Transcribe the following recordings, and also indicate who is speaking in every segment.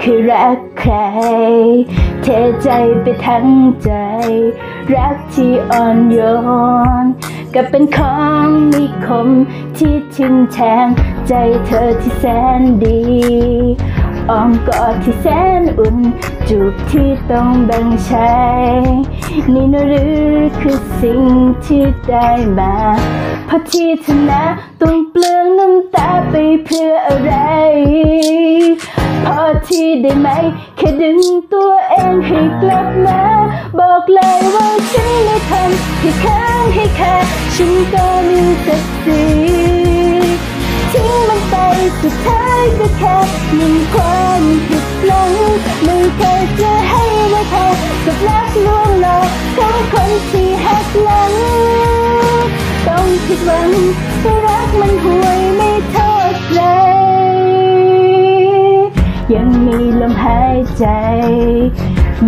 Speaker 1: เคยรักใคร เทใจไปทั้งใจ รักที่อ่อนโยนกับเป็นของมีคมที่ทิ่มแทง ใจเธอที่แสนดีอ้อมกอดที่แสนอุ่น จูบที่ต้องแบ่งใช้นี่นะหรือคือสิ่งที่ได้มาเพราะที่ชนะต้องเปลืองน้ำตาไปเพื่ออะไร ที่ได้ไหม แค่ดึงตัวเองให้กลับมา บอกเลยว่าฉันไม่ทำให้ค้างให้แค่ฉันก็มีสักสีทิ้งมันไปสุดท้ายก็แค่หนึ่งความผิดหลังไม่เคยจะให้มาแค่กับรักลวงหลอกของคนที่หักหลัง ต้องผิดหวังเพรารักมันห่วย ยังมีลมหายใจ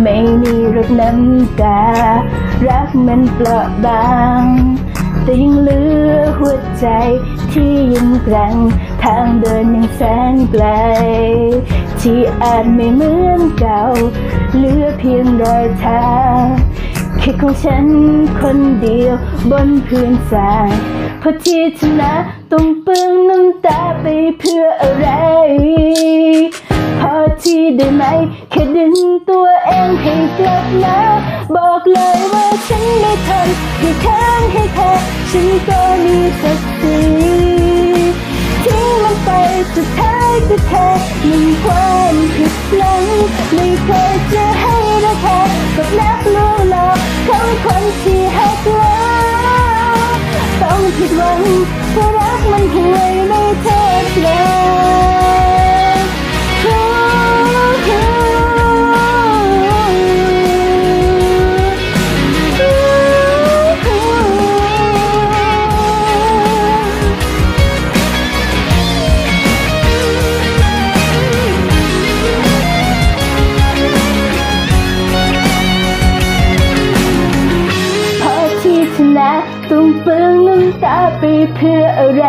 Speaker 1: ไม่มีรถน้ำตา รักมันเปราะบาง แต่ยังเหลือหัวใจที่ยังแกร่งทางเดินยังแสนไกล ที่อาจไม่เหมือนเก่า เหลือเพียงรอยเท้าแค่ของฉันคนเดียวบนพื้นทรายพราะที่ชนะต้องเปลืองน้ำตาไปเพื่ออะไร ที่ได้ไหม แค่ดึงตัวเองให้กลับมาบอกเลยว่าฉันไม่ทำให้ค้างให้แค่ฉันก็มีสักสีทิ้งมันไปสุดท้ายก็แค่หนึ่งความผิดหลังไม่เคยจะให้ราคากับนักลวงหลอกของคนที่หักหลังต้องผิดหวังเพราะรักมันห่วยไม่เท่เลย ต้องเปลืองน้ำตาไปเพื่ออะไร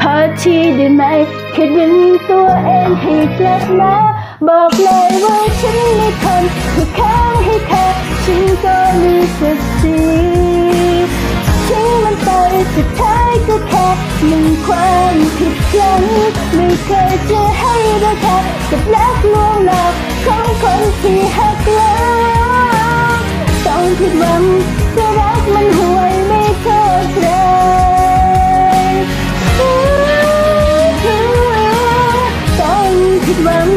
Speaker 1: พอที่ได้ไหมแค่ดึงตัวเองให้กลับมาบอกเลยว่าฉันไม่ทนให้ค้างให้แค่ฉันก็มีสักสีทิ้งมันไปสุดท้ายก็แค่หนึ่งความผิดพลั้งไม่เคยจะให้ราคากับรักลวงหลอกของคนที่หักหลังต้องผิดหวัง bang